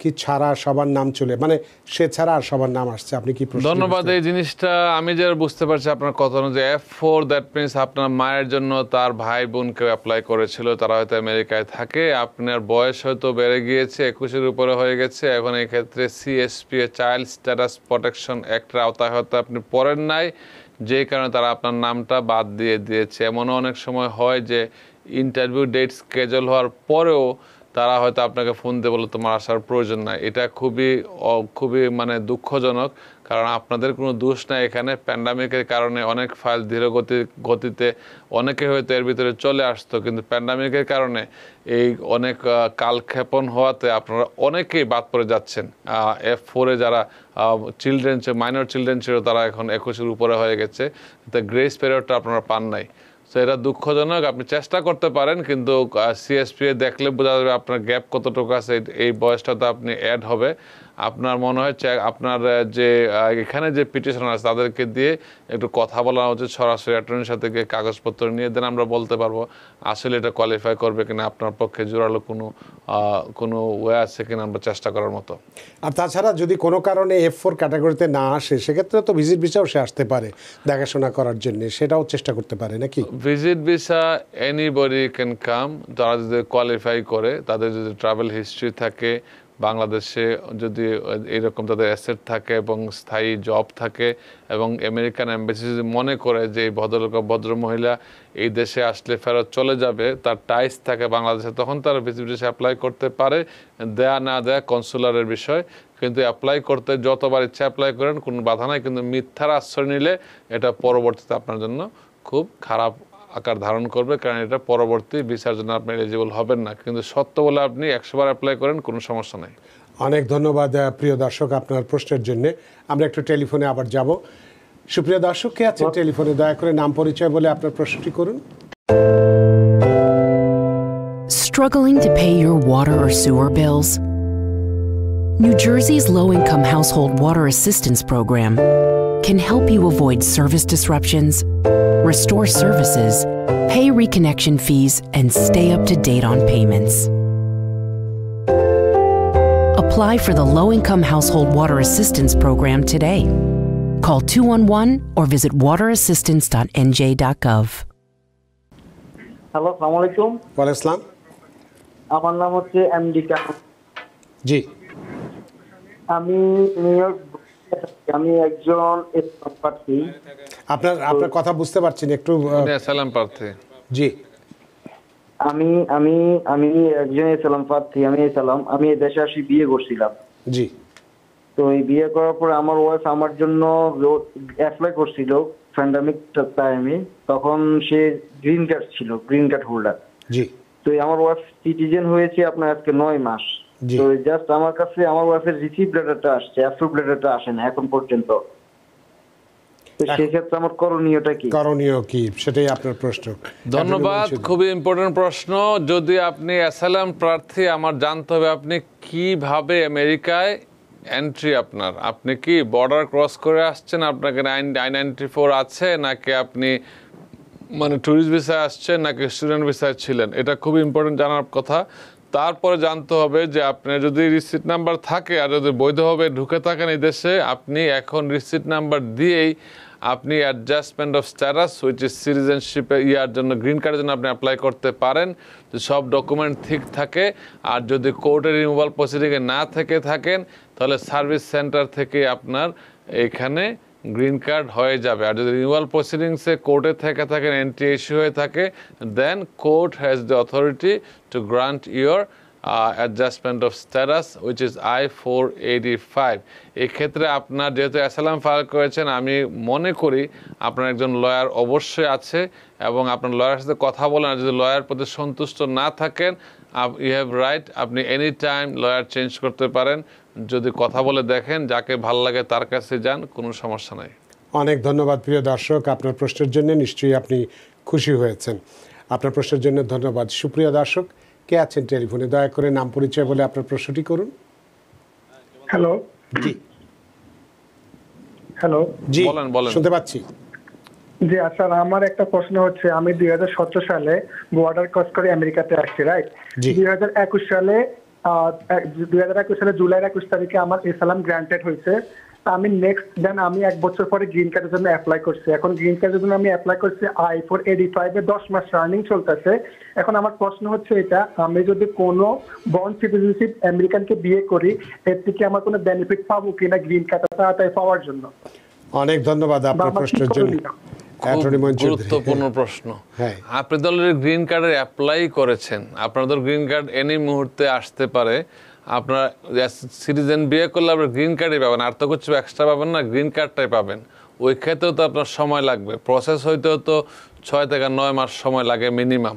কি ছাড়া সবার নাম চলে মানে সে ছাড়া আর সবার নাম আসছে আপনি কি ধন্যবাদ এই জিনিসটা আমি যে বুঝতে পারছি আপনার কথা যে এফ ফোর দ্যাট মিনস আপনার মায়ের জন্য তার ভাই বোনকে অ্যাপ্লাই করেছিল তারা হয়তো আমেরিকায় থাকে আপনার বয়স হয়তো বেড়ে গিয়েছে একুশের উপরে হয়ে গেছে এখন এই ক্ষেত্রে সিএসপি চাইল্ড স্ট্যাটাস প্রোটেকশন অ্যাক্টের আওতায় হয়তো আপনি পড়েন নাই যে কারণে তারা আপনার নামটা বাদ দিয়ে দিয়েছে। এমনও অনেক সময় হয় যে ইন্টারভিউ ডেট স্কেজুল হওয়ার পরেও তারা হয়তো আপনাকে ফোন দিয়ে বলে তোমার আসার প্রয়োজন নাই। এটা খুবই খুবই মানে দুঃখজনক, কারণ আপনাদের কোনো দোষ নাই এখানে। প্যান্ডামিকের কারণে অনেক ফাইল ধীর গতি, গতিতে অনেকে হয়তো এর ভিতরে চলে আসতো, কিন্তু প্যান্ডামিকের কারণে এই অনেক কালক্ষেপণ হওয়াতে আপনারা অনেকেই বাদ পড়ে যাচ্ছেন। এফ ফোরে যারা চিলড্রেন মাইনর চিলড্রেন ছিল, তারা এখন একুশের উপরে হয়ে গেছে। তো গ্রেস পিরিয়ডটা আপনারা পান নাই। তো এটা দুঃখজনক, আপনি চেষ্টা করতে পারেন, কিন্তু সিএসপিএ দেখলে বোঝা যাবে আপনার গ্যাপ কতটুকু আছে, এই- বয়সটা তো আপনি অ্যাড হবে। আপনার মনে হয় আপনার যে এখানে যে পিটিশন আছে তাদেরকে দিয়ে একটু কথা বলা উচিত সরাসরি অ্যাটর্নির সাথে গিয়ে কাগজপত্র নিয়ে দেন আমরা বলতে পারব আসলে এটা কোয়ালিফাই করবে কিনা আপনার পক্ষে জোরালো কোনো কোনো ওয়ে আছে কিনা আমরা চেষ্টা করার মতো। আর তাছাড়া যদি কোনো কারণে এফ ফোর ক্যাটাগরিতে না আসে সেক্ষেত্রে তো ভিজিট ভিসাও সে আসতে পারে দেখাশোনা করার জন্য সেটাও চেষ্টা করতে পারে নাকি? Visit visa anybody can come তারা যদি কোয়ালিফাই করে তাদের যদি ট্রাভেল হিস্ট্রি থাকে বাংলাদেশে যদি এরকম তাদের অ্যাসেট থাকে এবং স্থায়ী জব থাকে এবং আমেরিকান এম্বাসি যদি মনে করে যে এই ভদ্রলোক বা ভদ্র মহিলা এই দেশে আসলে ফেরত চলে যাবে, তার টাইস থাকে বাংলাদেশে, তখন তারা ভিসা অ্যাপ্লাই করতে পারে। দেয়া না দেয়া কনসুলারের বিষয়, কিন্তু অ্যাপ্লাই করতে যতবার ইচ্ছা অ্যাপ্লাই করেন, কোনো বাধা নাই, কিন্তু মিথ্যার আশ্রয় নিলে এটা পরবর্তীতে আপনার জন্য খুব খারাপ আকার ধারণ করবে কারণ এটা পরবর্তী ভিসার জন্য আপনি এলিজিবল হবেন না। কিন্তু সত্য বলে আপনি একশোবার অ্যাপ্লাই করেন কোনো সমস্যা নেই। অনেক ধন্যবাদ প্রিয় দর্শক আপনার প্রশ্নের জন্য। আমরা একটু টেলিফোনে আবার যাব। সুপ্রিয় দর্শক কে আছেন টেলিফোনে? দয়া করে নাম পরিচয় বলে আপনার প্রশ্নটি করুন। Struggling to pay your water or sewer bills? New Jersey's low income household water assistance program can help you avoid service disruptions, restore services, pay reconnection fees, and stay up to date on payments. Apply for the Low Income Household Water Assistance Program today. Call 211 or visit waterassistance.nj.gov. Hello সালাম আলাইকুম ওয়াল ইসলাম আমার নাম হচ্ছে এমডি জি আমি নিউ ইয়র্ক আমি একজন ইসলাম প্রার্থী। আপনার আপনার কথা বুঝতে পারছেন একটু সালাম প্রার্থী। জি। আমি আমি আমি একজন ইসলাম প্রার্থী আমি ইসলাম আমি দেশে আসি বিয়ে করছিলাম। জি। তো এই বিয়ে করার পরে আমার ওয়াইফ আমার জন্য অ্যাপ্লাই করছিল প্যান্ডামিক টাইমে তখন সে গ্রিন কার্ড ছিল গ্রিন কার্ড হোল্ডার জি। তো আমার ওয়াইফ সিটিজেন হয়েছে আপনার আজকে নয় মাস। তো জাস্ট আমার কাছে আমার ওয়াইফের রিসিভ লেটারটা আসছে অ্যাপ্রুভ লেটারটা আসে না এখন পর্যন্ত। সেক্ষেত্রে আমার করণীয়টা কি? করণীয় কি? সেটাই আপনার প্রশ্ন। ধন্যবাদ খুবই ইম্পর্টেন্ট প্রশ্ন। যদি আপনি অ্যাসালাম প্রার্থী আমার জানতে হবে আপনি কীভাবে আমেরিকায় এন্ট্রি আপনার? আপনি কি বর্ডার ক্রস করে আসছেন? আপনাকে নাইন নাইনটি ফোর আছে? নাকি আপনি মানে ট্যুরিস্ট ভিসায় আসছেন? নাকি স্টুডেন্ট ভিসায় ছিলেন? এটা খুব ইম্পর্টেন্ট জানার কথা। তারপরে জানতে হবে যে আপনার যদি রিসিট নাম্বার থাকে আর যদি বৈধভাবে ঢুকে থাকেন এই দেশে, আপনি এখন রিসিট নাম্বার দিয়েই আপনি adjustment of status which is সিটিজেনশিপে year জন্য গ্রিন কার্ডের জন্য আপনি অ্যাপ্লাই করতে পারেন। যদি সব ডকুমেন্ট ঠিক থাকে। আর যদি কোর্টের রিমুভাল প্রসিডিংয়ে না থেকে থাকেন, তাহলে সার্ভিস সেন্টার থেকে আপনার এখানে গ্রিন কার্ড হয়ে যাবে। আর যদি রিনিউয়াল প্রসিডিংসে কোর্টে থেকে থাকেন এন্ট্রি ইস্যু হয়ে থাকে then court has the authority to grant your adjustment of status which is I four eighty five এক্ষেত্রে আপনার যেহেতু অ্যাসালাম ফাইল করেছেন, আমি মনে করি আপনার একজন লয়ার অবশ্যই আছে এবং আপনার লয়ারের সাথে কথা বলেন। আর যদি লয়ার প্রতি সন্তুষ্ট না থাকেন ইউ হ্যাভ রাইট আপনি এনি টাইম লয়ার চেঞ্জ করতে পারেন। যদি কথা বলে দেখেন যাকে ভালো লাগে তার কাছে যান কোনো সমস্যা নাই। অনেক ধন্যবাদ প্রিয় দর্শক আপনার প্রশ্নের জন্য নিশ্চয়ই আপনি খুশি হয়েছেন। আপনার প্রশ্নের জন্য ধন্যবাদ। সুপ্রিয় দর্শক কে আছেন টেলিফোনে? দয়া করে নাম পরিচয় বলে আপনার প্রশ্নটি করুন। হ্যালো। জি। হ্যালো। জি বলেন, বলেন। শুনতে পাচ্ছি। জি স্যার আমার একটা প্রশ্ন হচ্ছে আমি দুই হাজার সতেরো সালে বর্ডার ক্রস করে আমেরিকাতে আসছি রাইট। দুই হাজার একুশ সালে দুই হাজার একুশ সালে একুশ তারিখে আমার এসালাম গ্রান্টেড হয়েছে। আমি নেক্সট দেন আমি এক বছর পরে গ্রিন কার্ডের জন্য অ্যাপ্লাই করছি। এখন গ্রিন কার্ডের জন্য আমি অ্যাপ্লাই করছি আই ফোর এইটি ফাইভে দশ মাস রানিং চলতেছে। এখন আমার প্রশ্ন হচ্ছে এটা আমি যদি কোনো বন সিটিজেনশিপ আমেরিকানকে বিয়ে করি এর থেকে আমার কোনো বেনিফিট পাবো কিনা গ্রিন কার্ডটা তাড়াতাড়ি পাওয়ার জন্য? অনেক ধন্যবাদ আপনার প্রশ্নের জন্য। গুরুত্বপূর্ণ প্রশ্ন। হ্যাঁ। আপনি দলের গ্রিন কার্ডের অ্যাপ্লাই করেছেন। আপনাদের গ্রিন কার্ড এনি মুহূর্তে আসতে পারে। আপনার সিটিজেন বিয়ে করলে আপনার গ্রিন কার্ডই পাবেন। আর তো কিছু এক্সট্রা পাবেন না গ্রিন কার্ডটাই পাবেন। ওই ক্ষেত্রেও তো আপনার সময় লাগবে। প্রসেস হইতে তো ছয় থেকে নয় মাস সময় লাগে মিনিমাম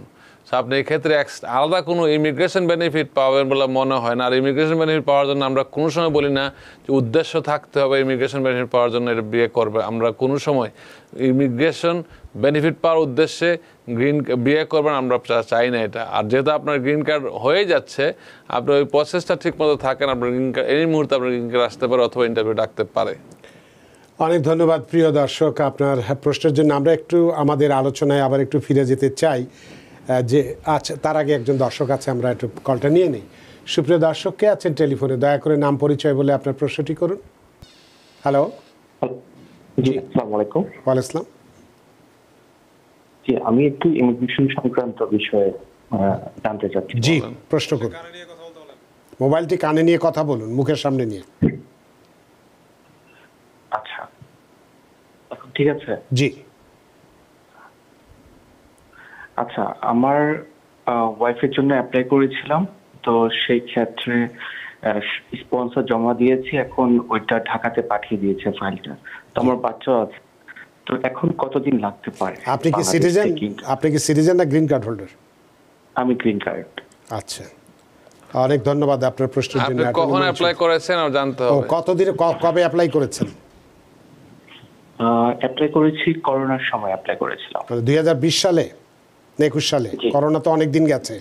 আপনি এই ক্ষেত্রে আলাদা কোনো ইমিগ্রেশন বেনিফিট পাবেন বলে মনে হয় না। আর ইমিগ্রেশন বেনিফিট পাওয়ার জন্য আমরা কোনো সময় বলি না যে উদ্দেশ্য থাকতে হবে ইমিগ্রেশন বেনিফিট পাওয়ার জন্য এটা বিয়ে করবে। আমরা কোনো সময় ইমিগ্রেশন বেনিফিট পাওয়ার উদ্দেশ্যে গ্রিন বিয়ে করবেন আমরা চাই না এটা। আর যেহেতু আপনার গ্রিন কার্ড হয়ে যাচ্ছে আপনার ওই প্রসেসটা ঠিক মতো থাকেন, আপনার গ্রিন কার্ড এই মুহূর্তে আপনার গ্রিন কার্ড আসতে পারে অথবা ইন্টারভিউ ডাকতে পারে। অনেক ধন্যবাদ প্রিয় দর্শক। আপনার প্রশ্নের জন্য আমরা একটু আমাদের আলোচনায় আবার একটু ফিরে যেতে চাই। যে আচ্ছা তার আগে একজন দর্শক আছে আমরা একটু কলটা নিয়ে নিই। সুপ্রিয় দর্শক কে আছেন টেলিফোনে? দয়া করে নাম পরিচয় বলে আপনার প্রশ্নটি করুন। হ্যালো জি আসসালামু আলাইকুম। জি আমি একটু ইমিগ্রেশন সংক্রান্ত বিষয়ে জানতে চাচ্ছি। জি প্রশ্ন করুন। মোবাইলটি কানে নিয়ে কথা বলুন মুখের সামনে নিয়ে। আচ্ছা। ঠিক আছে? জি। আচ্ছা আমার ওয়াইফের জন্য অ্যাপ্লাই করেছিলাম তো সেই ক্ষেত্রে স্পন্সর জমা দিয়েছি এখন ওইটা ঢাকাতে পাঠিয়ে দিয়েছে ফাইলটা তো আমার বাচ্চা আছে। তো এখন কতদিন লাগতে পারে? আপনি কি সিটিজেন আপনি কি সিটিজেন না গ্রিন কার্ড হোল্ডার আমি গ্রিন কার্ড আচ্ছা। অনেক ধন্যবাদ আপনার প্রশ্নের জন্য আপনি কখন অ্যাপ্লাই করেছেন আর জানতে হবে। কতদিনে কবে অ্যাপ্লাই করেছেন? অ্যাপ্লাই করেছি করোনার সময় অ্যাপ্লাই করেছিলাম। দুই হাজার বিশ সালে? না একুশ সালে। করোনা তো অনেক দিন গেছে।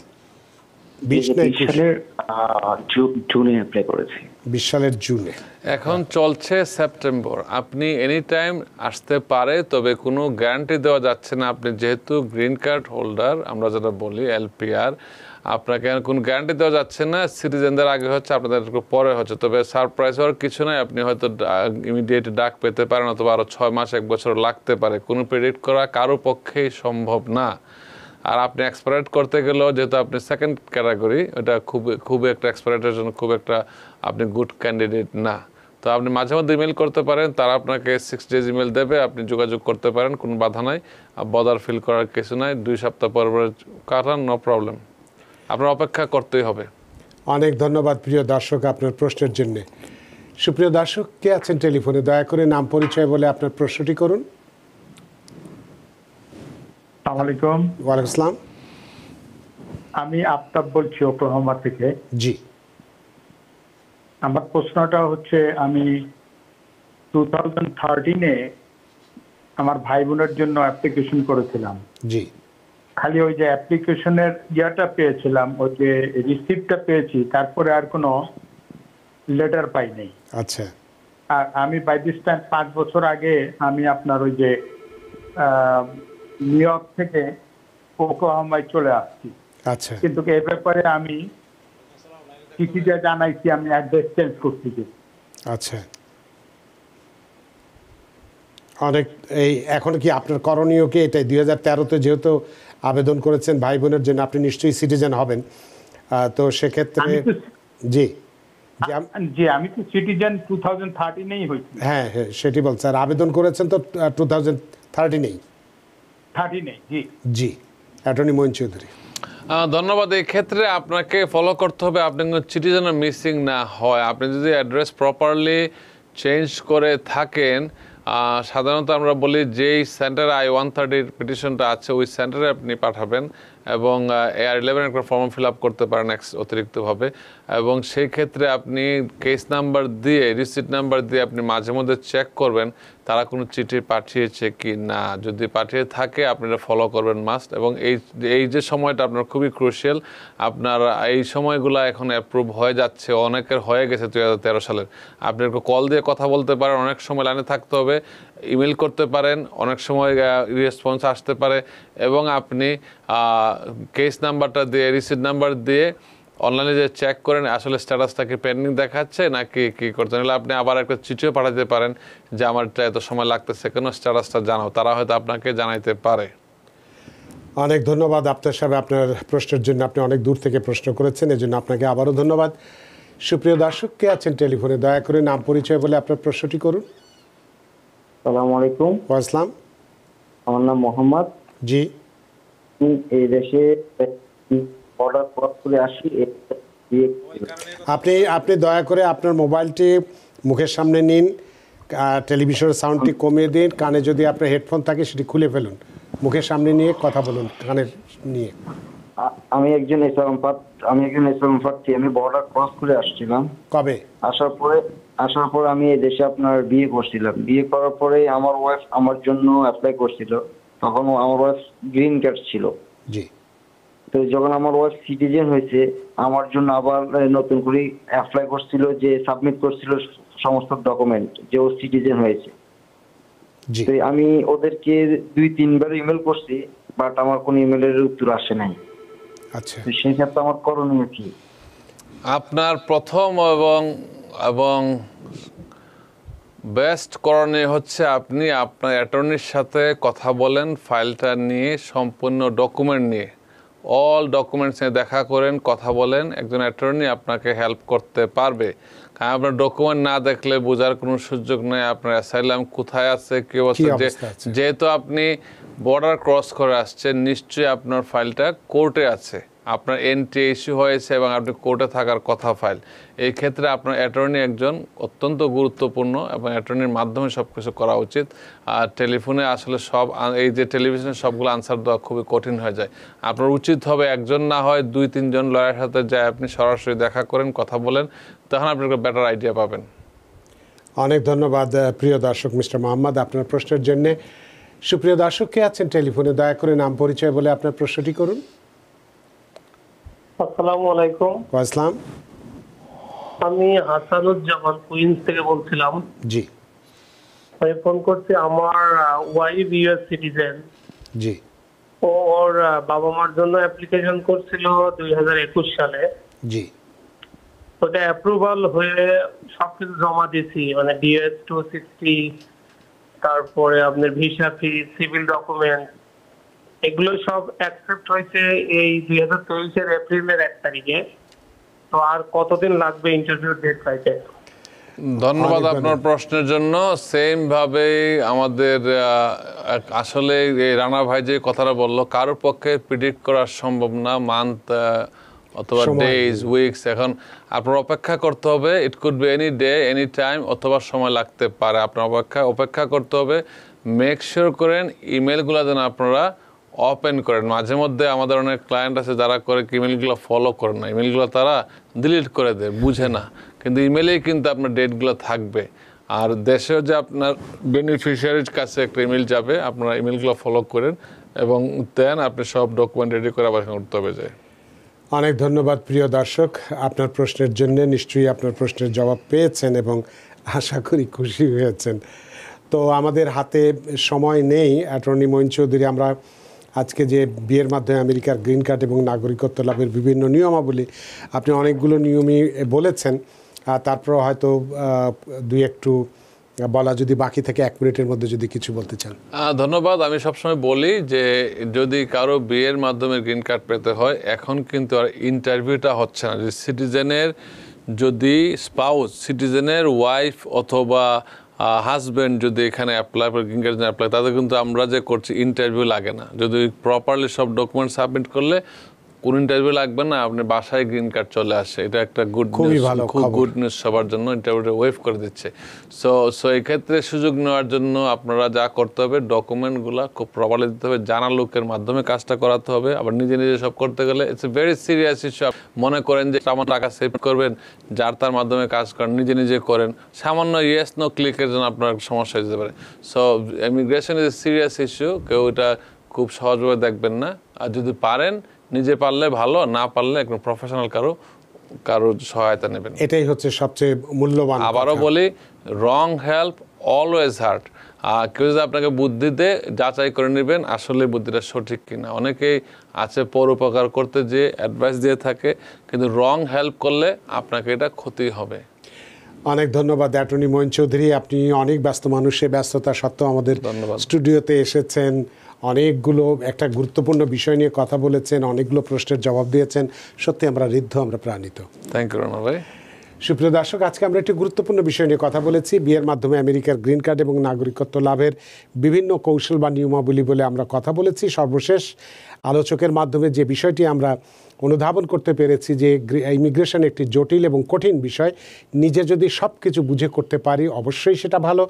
বিশ না 2020 একুশ? সালের জুনে অ্যাপ্লাই করেছি। বিশ সালের জুনে। এখন চলছে সেপ্টেম্বর। আপনি এনি টাইম আসতে পারে তবে কোনো গ্যারান্টি দেওয়া যাচ্ছে না। আপনি যেহেতু গ্রিন কার্ড হোল্ডার আমরা যেটা বলি এলপিআর আপনাকে আর কোনো গ্যারান্টি দেওয়া যাচ্ছে না। সিটিজেনদের আগে হচ্ছে আপনাদের পরে হচ্ছে। তবে সারপ্রাইজ হওয়ার কিছু নাই। আপনি হয়তো ইমিডিয়েট ডাক পেতে পারেন অথবা আরও ছয় মাস এক বছর লাগতে পারে। কোনো প্রেডিক্ট করা কারও পক্ষেই সম্ভব না। আর আপনি এক্সপারেট করতে গেলেও যেহেতু আপনি সেকেন্ড ক্যাটাগরি ওটা খুব খুব একটা এক্সপারেটের জন্য খুব একটা আপনি গুড ক্যান্ডিডেট না। তো আপনি মাঝে মধ্যে ইমেল করতে পারেন, তারা আপনাকে সিক্স ডেজ ইমেল দেবে, আপনি যোগাযোগ করতে পারেন, কোনো বাধা নাই। বদার ফিল করার কিছু নাই, দুই সপ্তাহ পর পর কাটান নো প্রবলেম আপনার অপেক্ষা করতেই হবে। অনেক ধন্যবাদ প্রিয় দর্শক আপনার প্রশ্নের জন্যে। সুপ্রিয় দর্শক, কে আছেন টেলিফোনে? দয়া করে নাম পরিচয় বলে আপনার প্রশ্নটি করুন। আলাইকুম। ওয়ালাইকুম আসসালাম। আমি আফতাব বলছি ওক্লাহোমা থেকে। জি। আমার প্রশ্নটা হচ্ছে আমি টু থাউজেন্ড থার্টিনে আমার ভাই বোনের জন্য অ্যাপ্লিকেশন করেছিলাম। জি। খালি ওই যে অ্যাপ্লিকেশনের ইয়াটা পেয়েছিলাম ওই যে রিসিপ্টটা পেয়েছি তারপরে আর কোনো লেটার পাই নাই। আচ্ছা। আর আমি বাই দিস টাইম পাঁচ বছর আগে আমি আপনার ওই যে নিউ ইয়র্ক থেকে ওকলাহোমায় চলে আসছি। আচ্ছা। কিন্তু এ ব্যাপারে আমি চিঠিটা জানাইছি আমি অ্যাড্রেস চেঞ্জ চাই আচ্ছা। অনেক এই এখন কি আপনার করণীয় কি এটাই? দুই হাজার তেরোতে যেহেতু আবেদন করেছেন ভাই বোনের জন্য আপনি নিশ্চয়ই সিটিজেন হবেন। তো সেক্ষেত্রে জি। জি, আমি তো সিটিজেন টু থাউজেন্ড থার্টিনেই হয়েছি। হ্যাঁ হ্যাঁ সেটি বলছে। আর আবেদন করেছেন তো টু থাউজেন্ড থার্টিনেই থার্টি নেই জি। জি অ্যাটর্নি মোহন চৌধুরী ধন্যবাদ। এই ক্ষেত্রে আপনাকে ফলো করতে হবে আপনি কোনো চিঠি যেন মিসিং না হয়। আপনি যদি অ্যাড্রেস প্রপারলি চেঞ্জ করে থাকেন সাধারণত আমরা বলি যেই সেন্টারে আই ওয়ান থার্টির পিটিশনটা আছে ওই সেন্টারে আপনি পাঠাবেন। এবং এআর ইলেভেন একটা ফর্ম ফিল আপ করতে পারেন অতিরিক্তভাবে। এবং সেই ক্ষেত্রে আপনি কেস নাম্বার দিয়ে রিসিট নাম্বার দিয়ে আপনি মাঝে মধ্যে চেক করবেন, তারা কোনো চিঠি পাঠিয়েছে কি না। যদি পাঠিয়ে থাকে, আপনারা ফলো করবেন মাস্ট এবং এই এই যে সময়টা আপনার খুবই ক্রুশিয়াল আপনার, এই সময়গুলো এখন অ্যাপ্রুভ হয়ে যাচ্ছে, অনেকের হয়ে গেছে দুই হাজার তেরো সালের। আপনি কল দিয়ে কথা বলতে পারেন, অনেক সময় লাইনে থাকতে হবে। ইমেল করতে পারেন, অনেক সময় রেসপন্স আসতে পারে এবং আপনি কেস নাম্বারটা দিয়ে রিসিট নাম্বার দিয়ে অনলাইনে যে চেক করেন, আসলে স্ট্যাটাসটা কি পেন্ডিং দেখাচ্ছে নাকি কি করতে নাহলে আপনি আবার একটা চিঠিও পাঠাতে পারেন যে আমার এটা এত সময় লাগতেছে কেন স্ট্যাটাসটা জানাও, তারা হয়তো আপনাকে জানাইতে পারে। অনেক ধন্যবাদ আপনার সাহেব আপনার প্রশ্নের জন্য, আপনি অনেক দূর থেকে প্রশ্ন করেছেন, এজন্য আপনাকে আবারও ধন্যবাদ। সুপ্রিয় দর্শক, কে আছেন টেলিফোনে? দয়া করে নাম পরিচয় বলে আপনার প্রশ্নটি করুন। সালাম আলাইকুম। আসলাম আমার নাম মোহাম্মদ। জি। এই দেশে অর্ডার করে আসি। আপনি আপনি দয়া করে আপনার মোবাইলটি মুখের সামনে নিন টেলিভিশনের সাউন্ডটি কমিয়ে দিন কানে যদি আপনার হেডফোন থাকে সেটি খুলে ফেলুন। মুখের সামনে নিয়ে কথা বলুন কানের নিয়ে। আমি একজন ইসলাম আমি একজন ইসলাম প্রার্থী আমি বর্ডার ক্রস করে আসছিলাম। কবে? আসার পরে আসার পর আমি এই দেশে আপনার বিয়ে করছিলাম। বিয়ে করার পরে আমার ওয়াইফ আমার জন্য অ্যাপ্লাই করছিল। তখন আমার ওয়াইফ গ্রিন কার্ড ছিল। জি। তো যখন আমার ওয়াইফ সিটিজেন হয়েছে আমার জন্য আবার নতুন করে অ্যাপ্লাই করছিল যে সাবমিট করছিল সমস্ত ডকুমেন্ট যে ও সিটিজেন হয়েছে। জি। তো আমি ওদেরকে দুই তিনবার ইমেল করছি বাট আমার কোনো ইমেলের উত্তর আসে নাই। আচ্ছা। সেই ক্ষেত্রে আমার করণীয় কি? আপনার প্রথম এবং এবং বেস্ট করণীয় হচ্ছে আপনি আপনার অ্যাটর্নির সাথে কথা বলেন ফাইলটা নিয়ে সম্পূর্ণ ডকুমেন্ট নিয়ে। অল ডকুমেন্টস নিয়ে দেখা করেন কথা বলেন একজন অ্যাটর্নি আপনাকে হেল্প করতে পারবে। কারণ আপনার ডকুমেন্ট না দেখলে বোঝার কোনো সুযোগ নেই আপনার অ্যাসাইলাম কোথায় আছে কেউ আছে? যেহেতু আপনি বর্ডার ক্রস করে আসছেন, নিশ্চয়ই আপনার ফাইলটা কোর্টে আছে। আপনার এন্ট্রি ইস্যু হয়েছে এবং আপনি কোর্টে থাকার কথা ফাইল এই ক্ষেত্রে আপনার অ্যাটর্নি একজন অত্যন্ত গুরুত্বপূর্ণ এবং অ্যাটর্নির মাধ্যমে সব কিছু করা উচিত। আর টেলিফোনে আসলে সব এই যে টেলিভিশনে সবগুলো আনসার দেওয়া খুবই কঠিন হয়ে যায়। আপনার উচিত হবে একজন না হয় দুই, তিনজন লয়ারের সাথে যায়, আপনি সরাসরি দেখা করেন, কথা বলেন, তখন আপনি একটা বেটার আইডিয়া পাবেন। অনেক ধন্যবাদ প্রিয় দর্শক মিস্টার মোহাম্মদ, আপনার প্রশ্নের জন্য। সুপ্রিয় দর্শক কে আছেন টেলিফোনে? দয়া করে নাম পরিচয় বলে আপনার প্রশ্নটি করুন। আসসালামু আলাইকুম। আমি হাসানুজ্জামান কুইন্স থেকে বলছিলাম। জি। আমি ফোন করছি আমার ওয়াইফ ইউএস সিটিজেন। জি। ও ওর বাবা মার জন্য অ্যাপ্লিকেশন করছিল দুই হাজার একুশ সালে। জি। ওটা অ্যাপ্রুভাল হয়ে সবকিছু জমা দিয়েছি মানে ডিএস টু সিক্সটি তারপরে আপনার ভিসা ফি সিভিল ডকুমেন্ট এগুলো সব অ্যাকসেপ্ট হয়েছে এই দুই হাজার তেইশের এপ্রিলের এক তারিখে। তো আর কতদিন লাগবে ইন্টারভিউ ডেট পাইতে? ধন্যবাদ আপনার প্রশ্নের জন্য। সেম ভাবে আমাদের আসলে রানা ভাই যে কথাটা বলল কারোর পক্ষে প্রিডিক্ট করা সম্ভব না। মান্থ অথবা। ডেজ উইকস এখন আপনার অপেক্ষা করতে হবে। It could be any day any time অথবা সময় লাগতে পারে আপনার অপেক্ষা। অপেক্ষা করতে হবে। মেক শিওর করেন ইমেলগুলো যেন আপনারা ওপেন করেন। মাঝে মধ্যে আমাদের অনেক ক্লায়েন্ট আছে যারা করে ইমেলগুলো ফলো করে না। ইমেলগুলো তারা ডিলিট করে দেয় বুঝে না। কিন্তু ইমেলেই কিন্তু আপনার ডেটগুলো থাকবে। আর দেশেও যে আপনার বেনিফিশিয়ারির কাছে একটা ইমেল যাবে আপনারা ইমেলগুলো ফলো করেন এবং দেন আপনি সব ডকুমেন্ট রেডি করে আবার করতে হবে যায় অনেক ধন্যবাদ প্রিয় দর্শক। আপনার প্রশ্নের জন্য নিশ্চয়ই আপনার প্রশ্নের জবাব পেয়েছেন এবং আশা করি খুশি হয়েছেন। তো আমাদের হাতে সময় নেই। অ্যাটর্নি মঈন চৌধুরী, আমরা আজকে যে বিয়ের মাধ্যমে আমেরিকার গ্রিন কার্ড এবং নাগরিকত্ব লাভের বিভিন্ন নিয়মাবলী, আপনি অনেকগুলো নিয়মই বলেছেন। তারপর হয়তো দুই একটু বলা যদি বাকি থেকে এক মিনিটের মধ্যে যদি কিছু বলতে চান। ধন্যবাদ। আমি সবসময় বলি যে, যদি কারও বিয়ের মাধ্যমে গ্রিন কার্ড পেতে হয়, এখন কিন্তু আর ইন্টারভিউটা হচ্ছে না। যে সিটিজেনের যদি স্পাউস সিটিজেনের ওয়াইফ অথবা হাজব্যান্ড যদি এখানে অ্যাপ্লাই গ্রিন কার্ড অ্যাপ্লাই তাদের কিন্তু আমরা যে করছি ইন্টারভিউ লাগে না। যদি প্রপারলি সব ডকুমেন্ট সাবমিট করলে কোন ইন্টারভিউ লাগবে না আপনি বাসায় গ্রিন কার্ড চলে আসে। এটা একটা গুড খুবই ভালো খুব গুড নিউজ সবার জন্য ইন্টারভিউটা ওয়েভ করে দিচ্ছে। সো সো এই ক্ষেত্রে সুযোগ নেওয়ার জন্য আপনারা যা করতে হবে ডকুমেন্টগুলো খুব প্রপারলি দিতে হবে জানা লোকের মাধ্যমে কাজটা করাতে হবে। আবার নিজে নিজে সব করতে গেলে it's a very serious issue মনে করেন যে আমার টাকা সেভ করবেন যার তার মাধ্যমে কাজ করেন নিজে নিজে করেন। সামান্য ইয়েস নো ক্লিকের জন্য আপনার সমস্যা হয়ে যেতে পারে। So immigration is a serious issue কেউ এটা খুব সহজভাবে দেখবেন না। আর যদি পারেন নিজে পারলে ভালো না পারলে একদম প্রফেশনাল কারও কারও সহায়তা নেবেন এটাই হচ্ছে সবচেয়ে মূল্যবান আবারও বলি রং হেল্প অলওয়েজ হার্ট আর কেউ যদি আপনাকে বুদ্ধিতে যাচাই করে নেবেন আসলে বুদ্ধিটা সঠিক কিনা। অনেকেই আছে পরোপকার করতে যে অ্যাডভাইস দিয়ে থাকে কিন্তু রং হেল্প করলে আপনাকে এটা ক্ষতি হবে। অনেক ধন্যবাদ অ্যাটর্নি মঈন চৌধুরী। আপনি অনেক ব্যস্ত মানুষের ব্যস্ততা সত্ত্বেও আমাদের ধন্যবাদ। স্টুডিওতে এসেছেন। অনেকগুলো, একটা গুরুত্বপূর্ণ বিষয় নিয়ে কথা বলেছেন, অনেকগুলো প্রশ্নের জবাব দিয়েছেন। সত্যি আমরা ঋদ্ধ, আমরা প্রাণিত। থ্যাংক ইউ সুপ্রিয় দর্শক, আজকে আমরা একটি গুরুত্বপূর্ণ বিষয় নিয়ে কথা বলেছি। বিয়ের মাধ্যমে আমেরিকার গ্রিন কার্ড এবং নাগরিকত্ব লাভের বিভিন্ন কৌশল বা নিয়মাবলী বলে আমরা কথা বলেছি। সর্বশেষ আলোচকের মাধ্যমে যে বিষয়টি আমরা অনুধাবন করতে পেরেছি যে ইমিগ্রেশন একটি জটিল এবং কঠিন বিষয়, নিজে যদি সব কিছু বুঝে করতে পারি, অবশ্যই সেটা ভালো।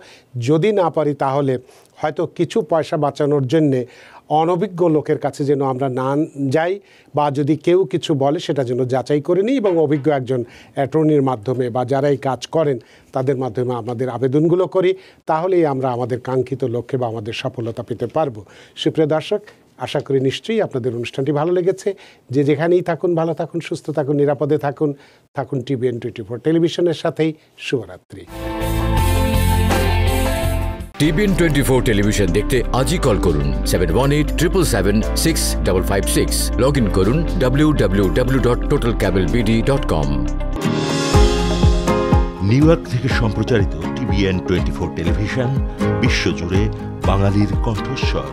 যদি না পারি, তাহলে হয়তো কিছু পয়সা বাঁচানোর জন্যে অনভিজ্ঞ লোকের কাছে যেন আমরা না যাই বা যদি কেউ কিছু বলে সেটা যেন যাচাই করে নিই এবং অভিজ্ঞ একজন অ্যাটর্নির মাধ্যমে বা যারা এই কাজ করেন তাদের মাধ্যমে আমাদের আবেদনগুলো করি, তাহলেই আমরা আমাদের কাঙ্ক্ষিত লক্ষ্যে বা আমাদের সফলতা পেতে পারব। সুপ্রিয় দর্শক, আশা করি নিশ্চয়ই আপনাদের অনুষ্ঠানটি ভালো লেগেছে। যে যেখানেই থাকুন, ভালো থাকুন, সুস্থ থাকুন, নিরাপদে থাকুন থাকুন টিভিএন টোয়েন্টি ফোর টেলিভিশনের সাথেই। শুভরাত্রি। টিভিএন টোয়েন্টি ফোর টেলিভিশন দেখতে আজই কল করুন seven one eight triple seven six double five six log in করুন W W W dot total cable BD dot com New York থেকে সম্প্রচারিত টিভিএন টোয়েন্টি ফোর টেলিভিশন বিশ্বজুড়ে বাঙালির কণ্ঠস্বর।